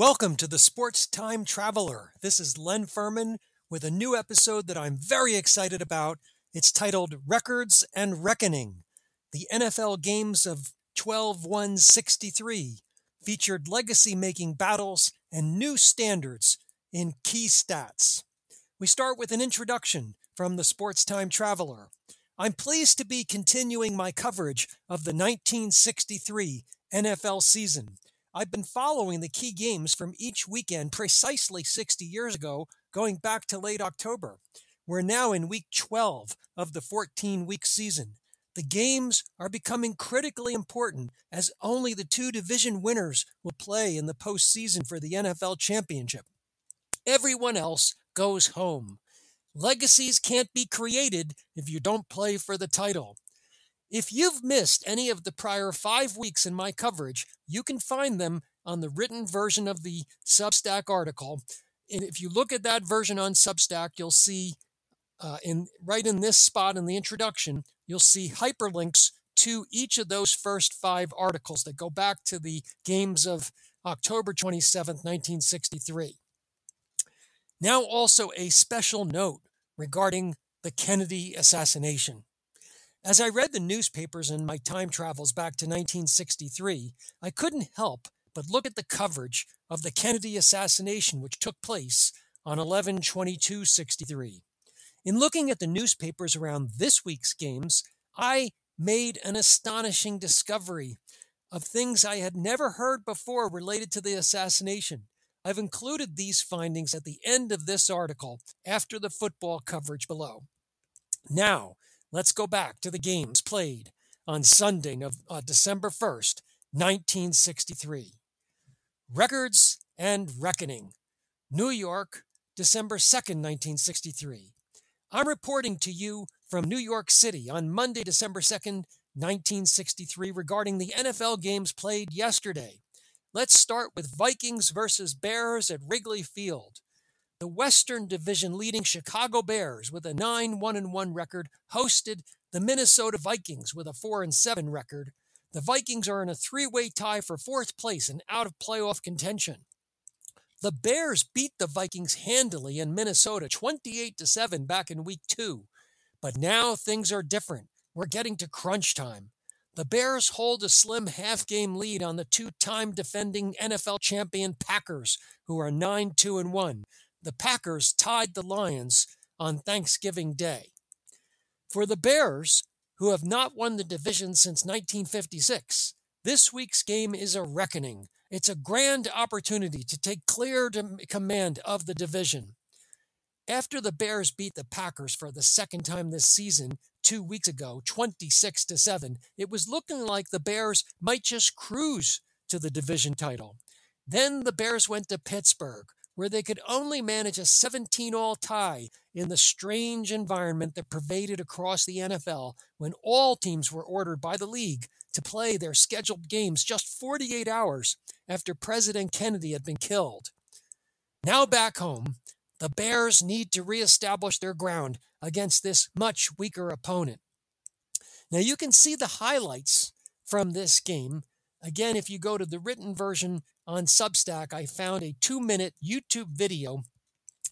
Welcome to the Sports Time Traveler. This is Len Ferman with a new episode that I'm very excited about. It's titled Records and Reckoning. The NFL games of 12 1 63 featured legacy making battles and new standards in key stats. We start with an introduction from the Sports Time Traveler. I'm pleased to be continuing my coverage of the 1963 NFL season. I've been following the key games from each weekend precisely 60 years ago, going back to late October. We're now in week 12 of the 14 week season. The games are becoming critically important as only the two division winners will play in the postseason for the NFL championship. Everyone else goes home. Legacies can't be created if you don't play for the title. If you've missed any of the prior five weeks in my coverage, you can find them on the written version of the Substack article. And if you look at that version on Substack, you'll see uh, in right in this spot in the introduction, you'll see hyperlinks to each of those first five articles that go back to the games of October 27th, 1963. Now, also a special note regarding the Kennedy assassination. As I read the newspapers in my time travels back to 1963, I couldn't help but look at the coverage of the Kennedy assassination, which took place on 11 22 63. In looking at the newspapers around this week's games, I made an astonishing discovery of things I had never heard before related to the assassination. I've included these findings at the end of this article after the football coverage below. Now, Let's go back to the games played on Sunday of uh, December 1st, 1963. Records and Reckoning. New York, December 2nd, 1963. I'm reporting to you from New York City on Monday, December 2nd, 1963, regarding the NFL games played yesterday. Let's start with Vikings versus Bears at Wrigley Field. The Western Division leading Chicago Bears with a 9 1 1 record hosted the Minnesota Vikings with a 4 7 record. The Vikings are in a three way tie for fourth place and out of playoff contention. The Bears beat the Vikings handily in Minnesota 28 7 back in week two. But now things are different. We're getting to crunch time. The Bears hold a slim half game lead on the two time defending NFL champion Packers, who are 9 2 1 the Packers tied the Lions on Thanksgiving Day. For the Bears, who have not won the division since 1956, this week's game is a reckoning. It's a grand opportunity to take clear command of the division. After the Bears beat the Packers for the second time this season, two weeks ago, 26 to 7, it was looking like the Bears might just cruise to the division title. Then the Bears went to Pittsburgh, where they could only manage a 17 all tie in the strange environment that pervaded across the NFL when all teams were ordered by the league to play their scheduled games just 48 hours after President Kennedy had been killed. Now back home, the Bears need to reestablish their ground against this much weaker opponent. Now you can see the highlights from this game. Again, if you go to the written version on Substack, I found a two minute YouTube video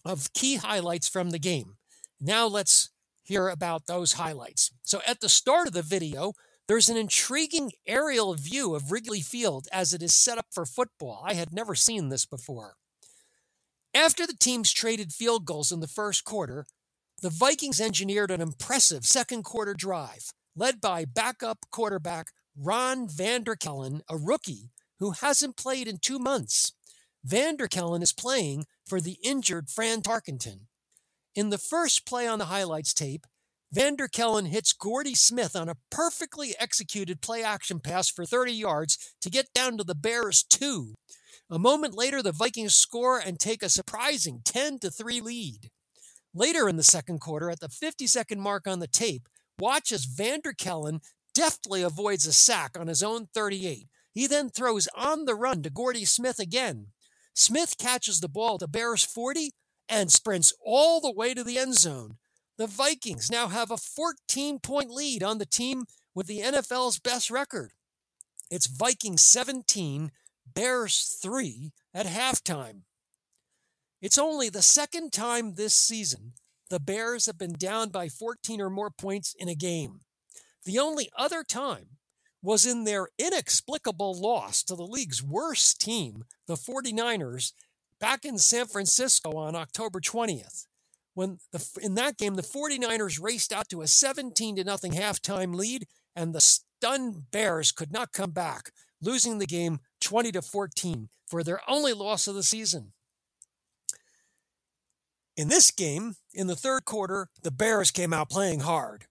of key highlights from the game. Now let's hear about those highlights. So at the start of the video, there's an intriguing aerial view of Wrigley Field as it is set up for football. I had never seen this before. After the teams traded field goals in the first quarter, the Vikings engineered an impressive second quarter drive led by backup quarterback Ron Vanderkelen, a rookie who hasn't played in two months. Vanderkelen is playing for the injured Fran Tarkenton. In the first play on the highlights tape, Vanderkelen hits Gordy Smith on a perfectly executed play action pass for 30 yards to get down to the Bears' two. A moment later, the Vikings score and take a surprising 10 3 lead. Later in the second quarter, at the 50 second mark on the tape, watch as Vanderkelen deftly avoids a sack on his own 38 he then throws on the run to Gordy Smith again. Smith catches the ball to Bears 40 and sprints all the way to the end zone. The Vikings now have a 14 point lead on the team with the NFL's best record. It's Vikings 17, Bears 3 at halftime. It's only the second time this season the Bears have been down by 14 or more points in a game. The only other time was in their inexplicable loss to the league's worst team, the 49ers, back in San Francisco on October 20th. When the, in that game, the 49ers raced out to a 17 to nothing halftime lead, and the stunned Bears could not come back, losing the game 20 to 14 for their only loss of the season. In this game, in the third quarter, the Bears came out playing hard.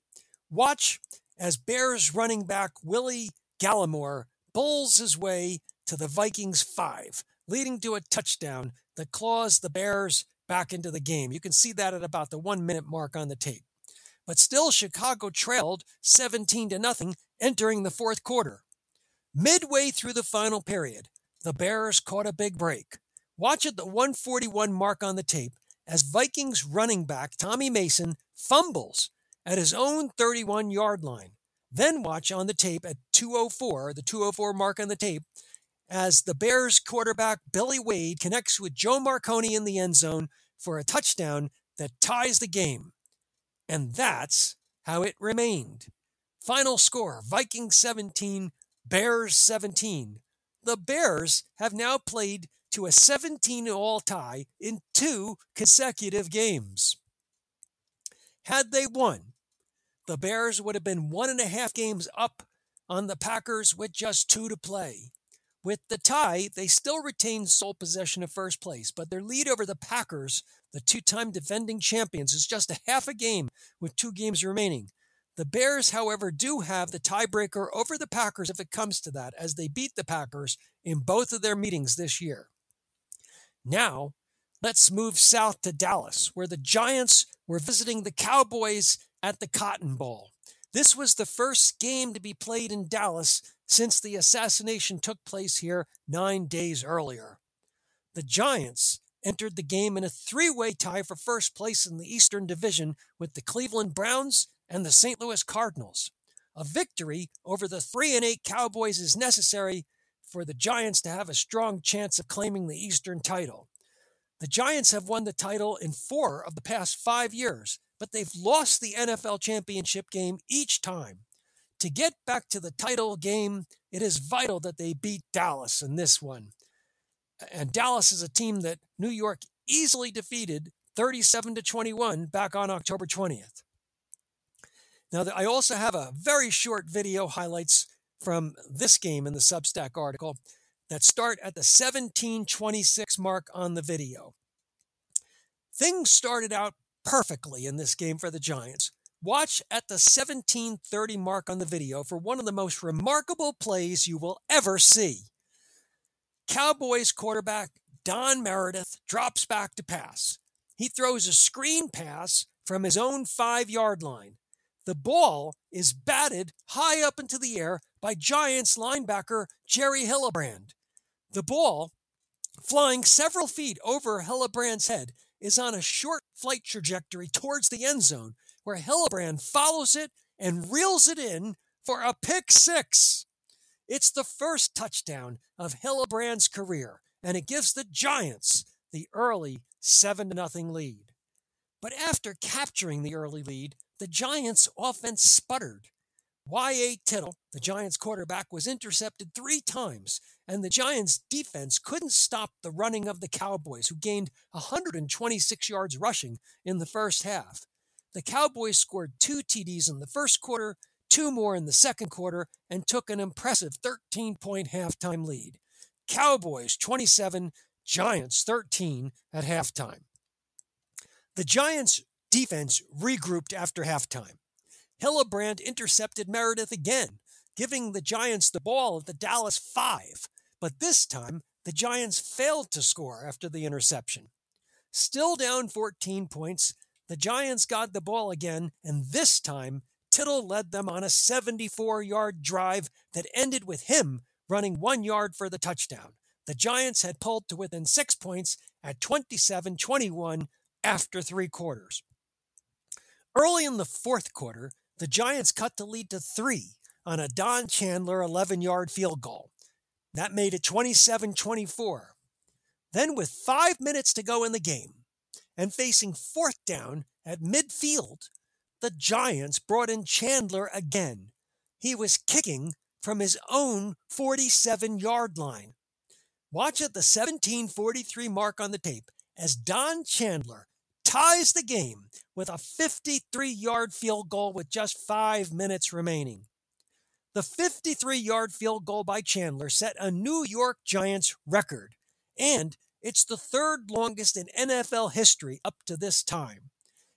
Watch as Bears running back Willie Galimore bowls his way to the Vikings five, leading to a touchdown that claws the Bears back into the game. You can see that at about the one minute mark on the tape. But still, Chicago trailed 17 to nothing entering the fourth quarter. Midway through the final period, the Bears caught a big break. Watch at the 141 mark on the tape as Vikings running back Tommy Mason fumbles at his own 31 yard line. Then watch on the tape at 204, the 204 mark on the tape, as the Bears quarterback Billy Wade connects with Joe Marconi in the end zone for a touchdown that ties the game. And that's how it remained. Final score Vikings 17, Bears 17. The Bears have now played to a 17 all tie in two consecutive games. Had they won, the Bears would have been one and a half games up on the Packers with just two to play. With the tie, they still retain sole possession of first place, but their lead over the Packers, the two time defending champions, is just a half a game with two games remaining. The Bears, however, do have the tiebreaker over the Packers if it comes to that, as they beat the Packers in both of their meetings this year. Now, let's move south to Dallas, where the Giants were visiting the Cowboys at the Cotton Bowl. This was the first game to be played in Dallas since the assassination took place here nine days earlier. The Giants entered the game in a three way tie for first place in the Eastern Division with the Cleveland Browns and the St. Louis Cardinals. A victory over the 3 and 8 Cowboys is necessary for the Giants to have a strong chance of claiming the Eastern title. The Giants have won the title in four of the past five years, but they've lost the NFL championship game each time. To get back to the title game, it is vital that they beat Dallas in this one. And Dallas is a team that New York easily defeated 37 to 21 back on October 20th. Now, I also have a very short video highlights from this game in the Substack article that start at the 1726 mark on the video. Things started out perfectly in this game for the Giants. Watch at the 1730 mark on the video for one of the most remarkable plays you will ever see. Cowboys quarterback Don Meredith drops back to pass. He throws a screen pass from his own five yard line. The ball is batted high up into the air by Giants linebacker Jerry Hillebrand. The ball, flying several feet over Hillebrand's head, is on a short flight trajectory towards the end zone, where Hillebrand follows it and reels it in for a pick six. It's the first touchdown of Hillebrand's career, and it gives the Giants the early 7 0 lead. But after capturing the early lead, the Giants' offense sputtered. Y.A. Tittle, the Giants quarterback, was intercepted three times, and the Giants defense couldn't stop the running of the Cowboys, who gained 126 yards rushing in the first half. The Cowboys scored two TDs in the first quarter, two more in the second quarter, and took an impressive 13 point halftime lead. Cowboys 27, Giants 13 at halftime. The Giants defense regrouped after halftime. Hillebrand intercepted Meredith again, giving the Giants the ball at the Dallas 5, but this time the Giants failed to score after the interception. Still down 14 points, the Giants got the ball again, and this time Tittle led them on a 74 yard drive that ended with him running one yard for the touchdown. The Giants had pulled to within six points at 27 21 after three quarters. Early in the fourth quarter, the Giants cut the lead to three on a Don Chandler 11 yard field goal. That made it 27 24. Then, with five minutes to go in the game and facing fourth down at midfield, the Giants brought in Chandler again. He was kicking from his own 47 yard line. Watch at the 1743 mark on the tape as Don Chandler ties the game with a 53 yard field goal with just five minutes remaining. The 53 yard field goal by Chandler set a New York Giants record, and it's the third longest in NFL history up to this time.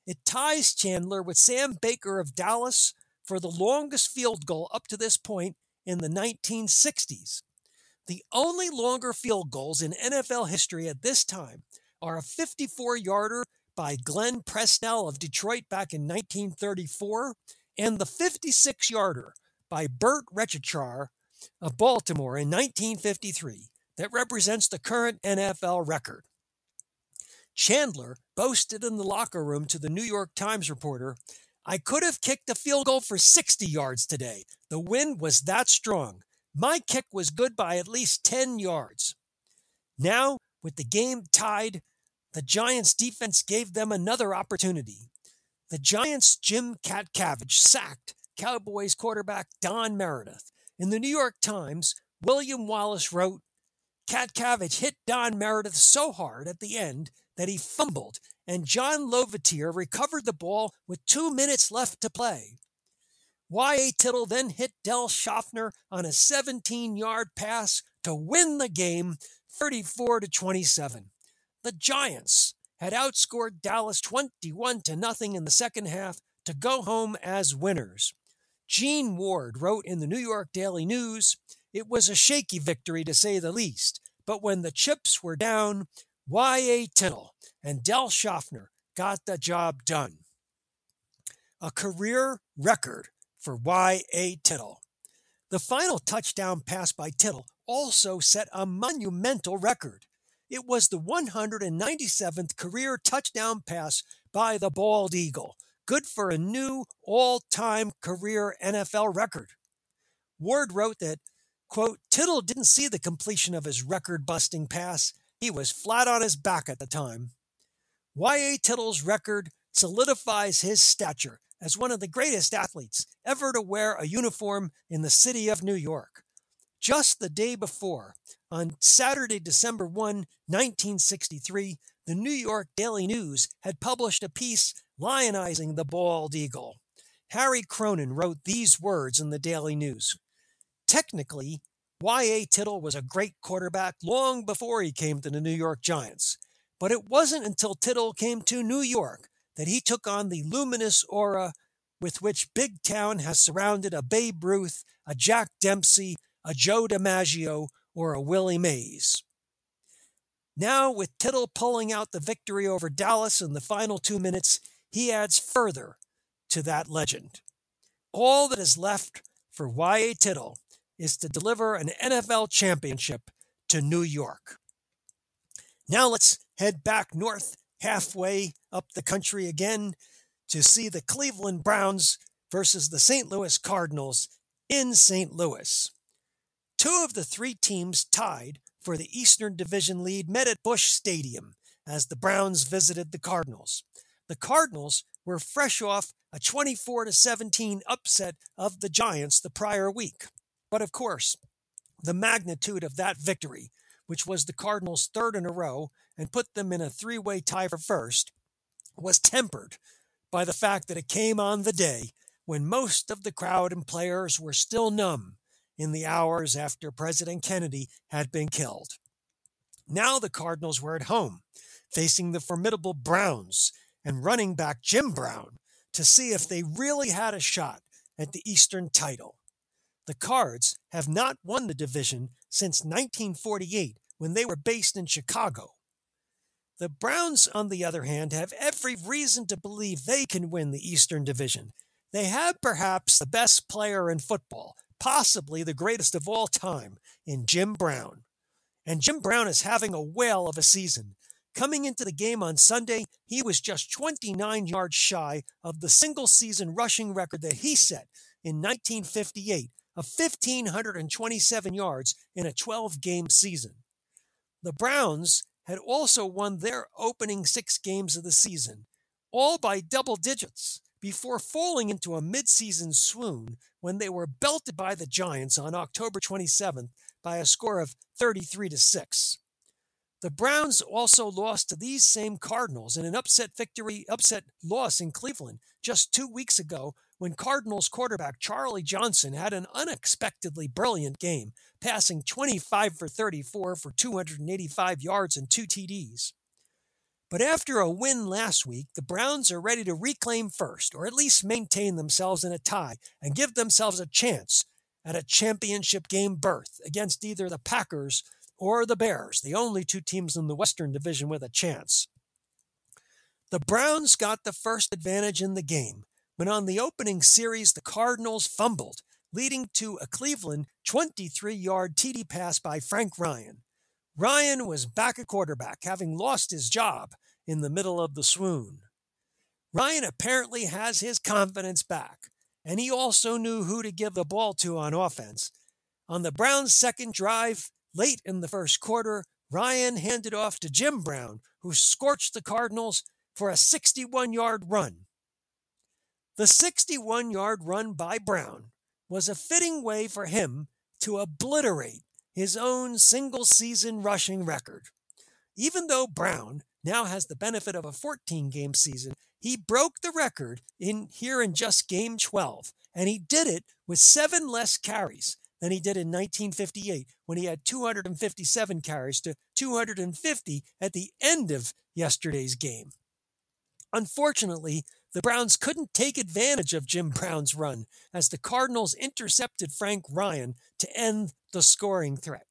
It ties Chandler with Sam Baker of Dallas for the longest field goal up to this point in the 1960s. The only longer field goals in NFL history at this time are a 54 yarder by Glenn Presnell of Detroit back in 1934 and the 56 yarder by Bert Rechichar of Baltimore in 1953 that represents the current NFL record. Chandler boasted in the locker room to the New York Times reporter, I could have kicked a field goal for 60 yards today. The wind was that strong. My kick was good by at least 10 yards. Now, with the game tied, the Giants defense gave them another opportunity. The Giants' Jim Katcavage sacked Cowboys quarterback Don Meredith. In the New York Times, William Wallace wrote, Katcavage hit Don Meredith so hard at the end that he fumbled, and John LoVetere recovered the ball with two minutes left to play. Y.A. Tittle then hit Del Shofner on a 17 yard pass to win the game 34 to 27. The Giants had outscored Dallas 21 to nothing in the second half to go home as winners. Gene Ward wrote in the New York Daily News, it was a shaky victory to say the least, but when the chips were down, Y.A. Tittle and Del Shofner got the job done. A career record for Y.A. Tittle. The final touchdown pass by Tittle also set a monumental record. It was the 197th career touchdown pass by the Bald Eagle, good for a new all time career NFL record. Ward wrote that, quote, Tittle didn't see the completion of his record busting pass. He was flat on his back at the time. Y.A. Tittle's record solidifies his stature as one of the greatest athletes ever to wear a uniform in the city of New York. Just the day before, on Saturday, December 1, 1963, the New York Daily News had published a piece lionizing the bald eagle. Harry Cronin wrote these words in the Daily News Technically, Y.A. Tittle was a great quarterback long before he came to the New York Giants, but it wasn't until Tittle came to New York that he took on the luminous aura with which Big Town has surrounded a Babe Ruth, a Jack Dempsey, a Joe DiMaggio, or a Willie Mays. Now, with Tittle pulling out the victory over Dallas in the final two minutes, he adds further to that legend. All that is left for Y.A. Tittle is to deliver an NFL championship to New York. Now let's head back north halfway up the country again to see the Cleveland Browns versus the St. Louis Cardinals in St. Louis. Two of the three teams tied for the Eastern Division lead met at Busch Stadium as the Browns visited the Cardinals. The Cardinals were fresh off a 24 17 upset of the Giants the prior week. But of course, the magnitude of that victory, which was the Cardinals' third in a row and put them in a three way tie for first, was tempered by the fact that it came on the day when most of the crowd and players were still numb in the hours after President Kennedy had been killed. Now the Cardinals were at home, facing the formidable Browns and running back Jim Brown to see if they really had a shot at the Eastern title. The Cards have not won the division since 1948 when they were based in Chicago. The Browns, on the other hand, have every reason to believe they can win the Eastern Division. They have perhaps the best player in football, possibly the greatest of all time, in Jim Brown. And Jim Brown is having a whale of a season. Coming into the game on Sunday, he was just 29 yards shy of the single season rushing record that he set in 1958 of 1,527 yards in a 12 game season. The Browns had also won their opening six games of the season, all by double digits, before falling into a midseason swoon when they were belted by the Giants on October 27th by a score of 33 to 6. The Browns also lost to these same Cardinals in an upset victory, upset loss in Cleveland just two weeks ago when Cardinals quarterback Charlie Johnson had an unexpectedly brilliant game, passing 25 for 34 for 285 yards and two TDs. But after a win last week, the Browns are ready to reclaim first, or at least maintain themselves in a tie and give themselves a chance at a championship game berth against either the Packers or the Bears, the only two teams in the Western Division with a chance. The Browns got the first advantage in the game when on the opening series the Cardinals fumbled, leading to a Cleveland 23 yard TD pass by Frank Ryan. Ryan was back at quarterback, having lost his job in the middle of the swoon. Ryan apparently has his confidence back, and he also knew who to give the ball to on offense. On the Browns' second drive, Late in the first quarter, Ryan handed off to Jim Brown, who scorched the Cardinals for a 61 yard run. The 61 yard run by Brown was a fitting way for him to obliterate his own single season rushing record. Even though Brown now has the benefit of a 14 game season, he broke the record in here in just game 12, and he did it with seven less carries than he did in 1958 when he had 257 carries to 250 at the end of yesterday's game. Unfortunately, the Browns couldn't take advantage of Jim Brown's run as the Cardinals intercepted Frank Ryan to end the scoring threat.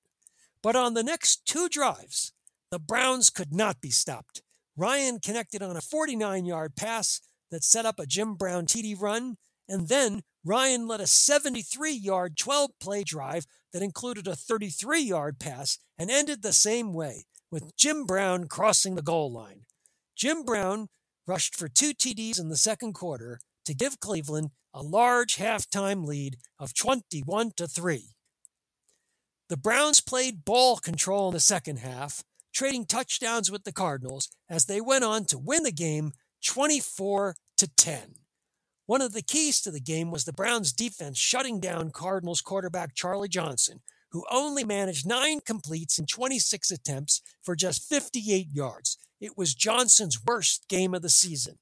But on the next two drives, the Browns could not be stopped. Ryan connected on a 49 yard pass that set up a Jim Brown TD run, and then Ryan led a 73 yard 12 play drive that included a 33 yard pass and ended the same way, with Jim Brown crossing the goal line. Jim Brown rushed for two TDs in the second quarter to give Cleveland a large halftime lead of 21 to 3. The Browns played ball control in the second half, trading touchdowns with the Cardinals as they went on to win the game 24 to 10. One of the keys to the game was the Browns' defense shutting down Cardinals quarterback Charlie Johnson, who only managed nine completes in 26 attempts for just 58 yards. It was Johnson's worst game of the season.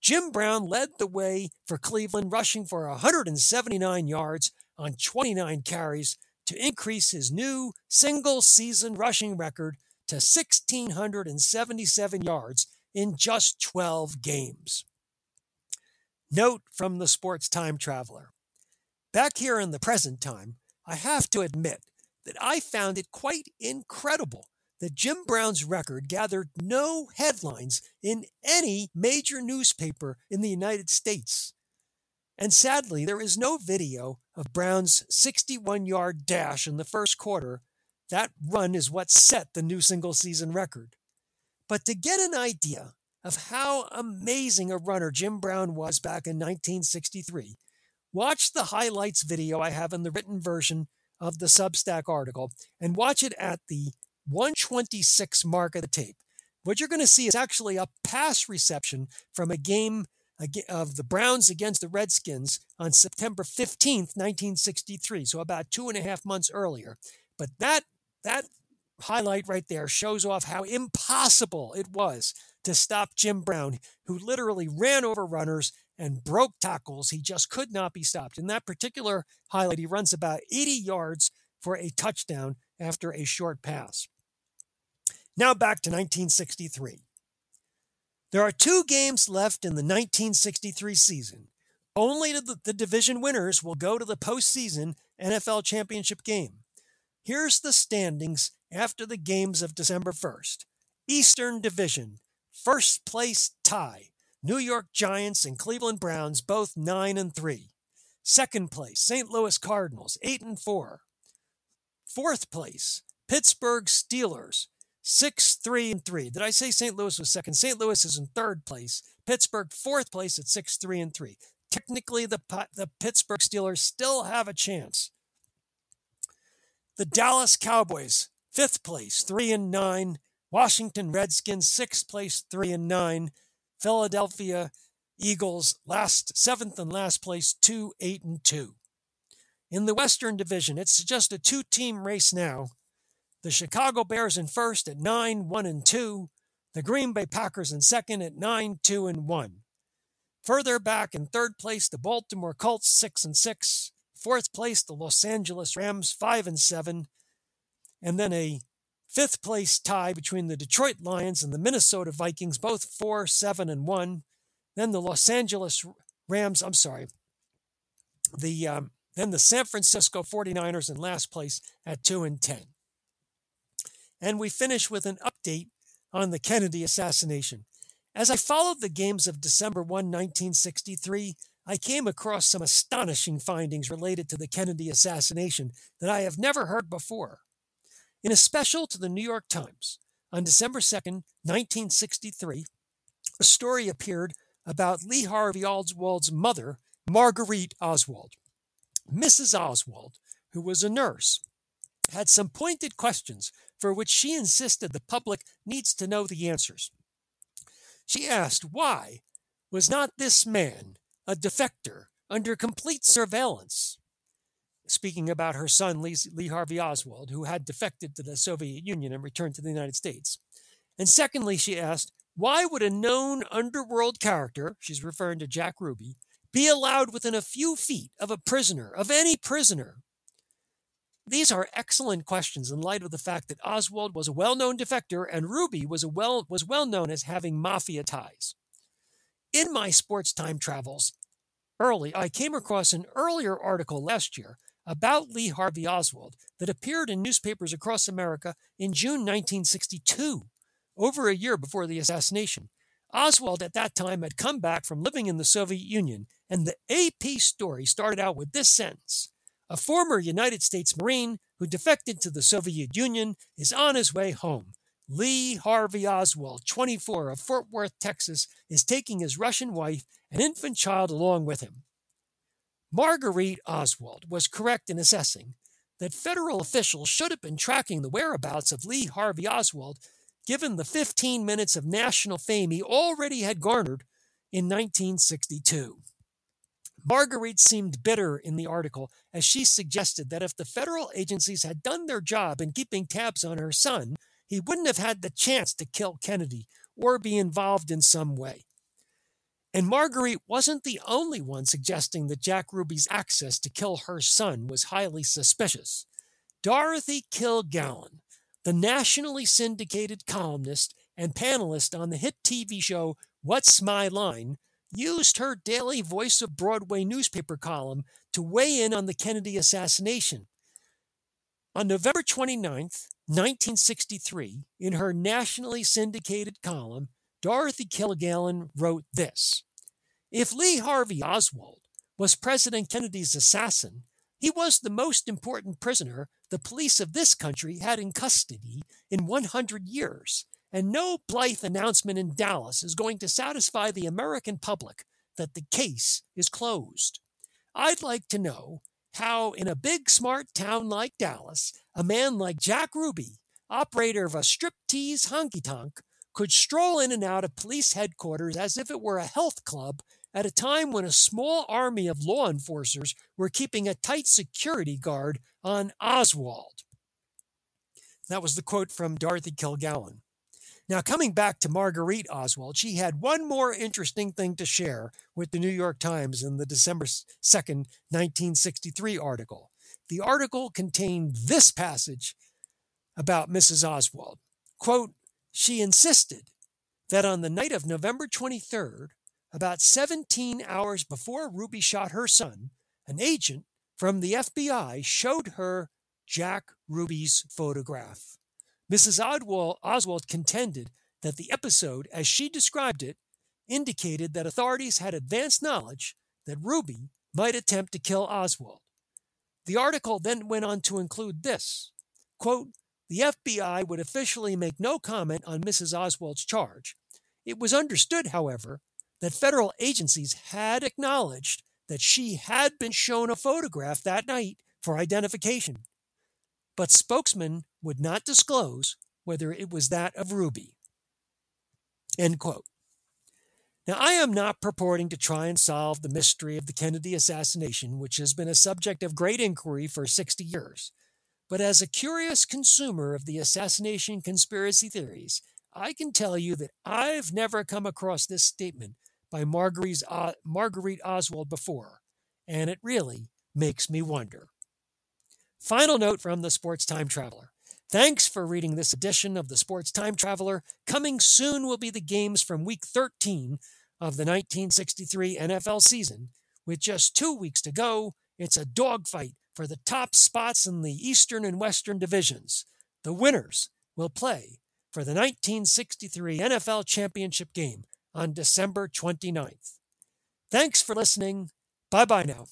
Jim Brown led the way for Cleveland, rushing for 179 yards on 29 carries to increase his new single season rushing record to 1,677 yards in just 12 games. Note from the sports time traveler. Back here in the present time, I have to admit that I found it quite incredible that Jim Brown's record gathered no headlines in any major newspaper in the United States. And sadly, there is no video of Brown's 61 yard dash in the first quarter. That run is what set the new single season record. But to get an idea of how amazing a runner Jim Brown was back in 1963, watch the highlights video I have in the written version of the Substack article and watch it at the 126 mark of the tape. What you're going to see is actually a pass reception from a game of the Browns against the Redskins on September 15th, 1963. So about two and a half months earlier. But that that highlight right there shows off how impossible it was to stop Jim Brown, who literally ran over runners and broke tackles. He just could not be stopped. In that particular highlight, he runs about 80 yards for a touchdown after a short pass. Now back to 1963. There are two games left in the 1963 season. Only the, the division winners will go to the postseason NFL championship game. Here's the standings after the games of December 1st. Eastern Division, first place tie. New York Giants and Cleveland Browns both 9 and 3. Second place, St. Louis Cardinals 8 and 4. Fourth place, Pittsburgh Steelers 6 3 and 3. Did I say St. Louis was second? St. Louis is in third place. Pittsburgh fourth place at 6 3 and 3. technically the, the Pittsburgh Steelers still have a chance. The Dallas Cowboys, fifth place, three and nine. Washington Redskins, sixth place, three and nine. Philadelphia Eagles, last seventh and last place, two, eight, and two. In the Western Division, it's just a two-team race now. The Chicago Bears in first at nine, one, and two. The Green Bay Packers in second at nine, two, and one. Further back in third place, the Baltimore Colts, six and six. Fourth place, the Los Angeles Rams, five and seven. And then a fifth place tie between the Detroit Lions and the Minnesota Vikings, both four, seven, and one. Then the Los Angeles Rams, I'm sorry, the um, then the San Francisco 49ers in last place at 2 and 10. And we finish with an update on the Kennedy assassination. As I followed the games of December 1, 1963, I came across some astonishing findings related to the Kennedy assassination that I have never heard before. In a special to the New York Times on December 2, 1963, a story appeared about Lee Harvey Oswald's mother, Marguerite Oswald. Mrs. Oswald, who was a nurse, had some pointed questions for which she insisted the public needs to know the answers. She asked why was not this man a defector under complete surveillance? Speaking about her son, Lee, Harvey Oswald, who had defected to the Soviet Union and returned to the United States. And secondly, she asked, why would a known underworld character, she's referring to Jack Ruby, be allowed within a few feet of a prisoner, of any prisoner? These are excellent questions in light of the fact that Oswald was a well-known defector and Ruby was, a well, was well known as having mafia ties. In my sports time travels, early, I came across an earlier article last year about Lee Harvey Oswald that appeared in newspapers across America in June 1962, over a year before the assassination. Oswald at that time had come back from living in the Soviet Union, and the AP story started out with this sentence a former United States Marine who defected to the Soviet Union is on his way home. Lee Harvey Oswald, 24, of Fort Worth, Texas, is taking his Russian wife and infant child along with him. Marguerite Oswald was correct in assessing that federal officials should have been tracking the whereabouts of Lee Harvey Oswald given the 15 minutes of national fame he already had garnered in 1962. Marguerite seemed bitter in the article as she suggested that if the federal agencies had done their job in keeping tabs on her son, he wouldn't have had the chance to kill Kennedy or be involved in some way. And Marguerite wasn't the only one suggesting that Jack Ruby's access to kill her son was highly suspicious. Dorothy Kilgallen, the nationally syndicated columnist and panelist on the hit TV show What's My Line, used her daily Voice of Broadway newspaper column to weigh in on the Kennedy assassination. On November 29, 1963, in her nationally syndicated column, Dorothy Kilgallen wrote this If Lee Harvey Oswald was President Kennedy's assassin, he was the most important prisoner the police of this country had in custody in 100 years and no blithe announcement in Dallas is going to satisfy the American public that the case is closed. I'd like to know how, in a big, smart town like Dallas, a man like Jack Ruby, operator of a striptease honky tonk, could stroll in and out of police headquarters as if it were a health club at a time when a small army of law enforcers were keeping a tight security guard on Oswald. That was the quote from Dorothy Kilgallen. Now, coming back to Marguerite Oswald, she had one more interesting thing to share with the New York Times in the December 2nd, 1963 article. The article contained this passage about Mrs. Oswald. Quote, she insisted that on the night of November 23rd, about 17 hours before Ruby shot her son, an agent from the FBI showed her Jack Ruby's photograph. Mrs. Oswald, contended that the episode, as she described it, indicated that authorities had advanced knowledge that Ruby might attempt to kill Oswald. The article then went on to include this quote, The FBI would officially make no comment on Mrs. Oswald's charge. It was understood, however, that federal agencies had acknowledged that she had been shown a photograph that night for identification, but spokesman would not disclose whether it was that of Ruby. End quote. Now, I am not purporting to try and solve the mystery of the Kennedy assassination, which has been a subject of great inquiry for 60 years. But as a curious consumer of the assassination conspiracy theories, I can tell you that I've never come across this statement by Marguerite, Marguerite Oswald before, and it really makes me wonder. Final note from the Sports Time Traveler. Thanks for reading this edition of the Sports Time Traveler. Coming soon will be the games from week 13 of the 1963 NFL season. With just two weeks to go, it's a dogfight for the top spots in the Eastern and Western divisions. The winners will play for the 1963 NFL Championship game on December 29th. Thanks for listening. Bye bye now.